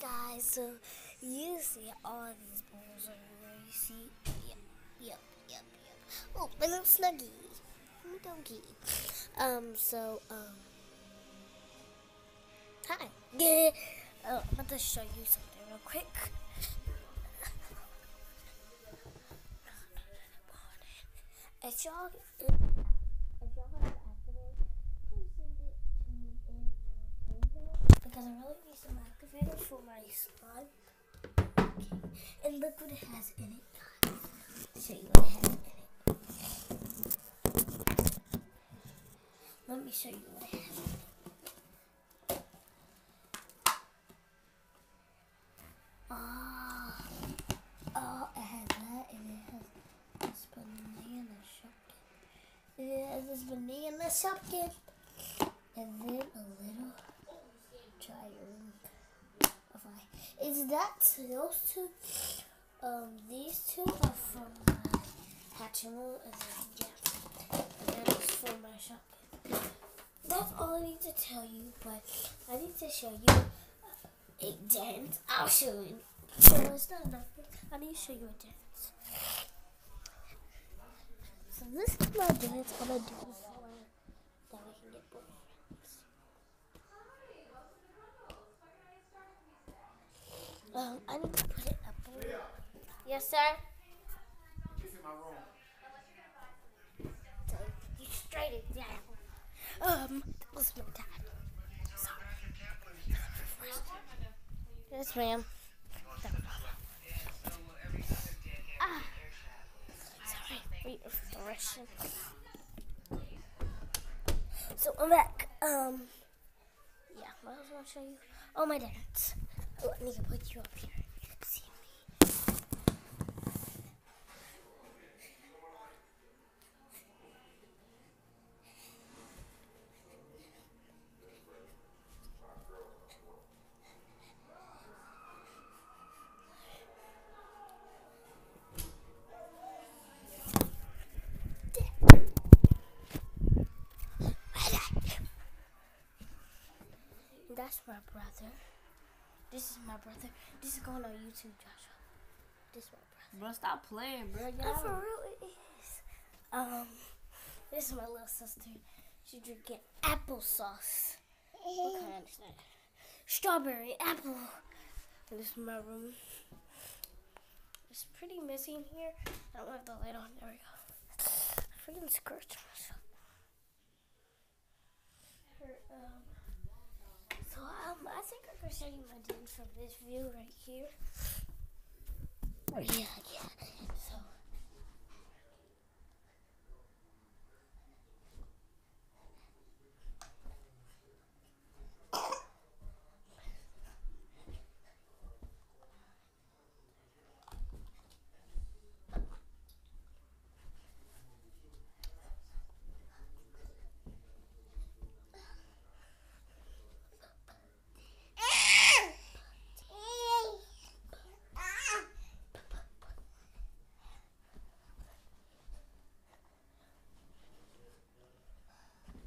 Guys, so you see all these balls everywhere. You see, yep, yep, yep, yep. Oh, my little snuggie, my doggy. Um, so um, hi. oh, I'm about to show you something real quick. If y'all have activated, please send it to me in the video because I really need some activator for my slime. Okay. And look what it has in it, guys. Show you what it has in it. Let me show you what it has in it. Ah, oh, it has that, and it has this banana shopkin. It has this banana shopkin, and then a little I. Is that those two? Um, these two are from my Hatchimal, and then yeah, and that is from my shopkin. That's all I need to tell you, but I need to show you a dance. I'll show you. So it's not enough. I need to show you a dance. So this is my dance I'm gonna do before that we can get boyfriends. Um, I need to put it up. Yes, sir. This in my room. So you straight it down. Um, that was my dad. Sorry. Yes, ma'am. Ah. Sorry frustration. So I'm back. Um, yeah, what else want to show you? Oh, my dance. Oh, I need to put you up here. You can see me. That's my brother. This is my brother. This is going on YouTube, Joshua. This is my brother. Bro, stop playing, bro. Out. for real, it is. Um, this is my little sister. She's drinking applesauce. What kind is that? Strawberry, apple. And this is my room. It's pretty messy in here. I don't have the light on. There we go. I freaking scratched myself. Her, um, I can my dance from this view right here. Oh yeah, yeah. So.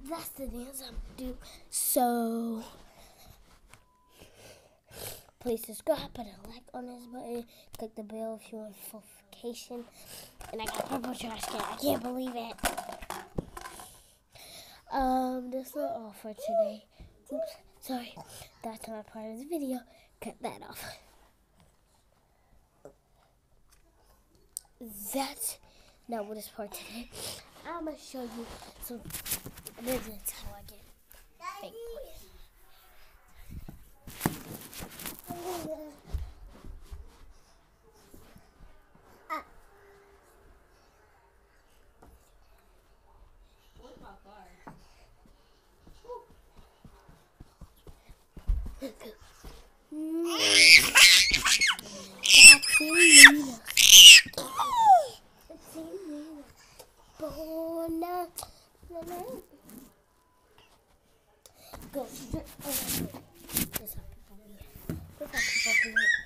That's the dance I'm gonna do. So please subscribe, put a like on this button, click the bell if you want notification. And I got purple trash can. I can't believe it. Um, this is all for today. Oops, sorry. That's not part of the video. Cut that off. That's not what is part today. I'm gonna show you some this is how I get fake boys. Ah, my car? Caterina. Caterina. Bona. Na, na. Go. Oh, This how people be. This how people be.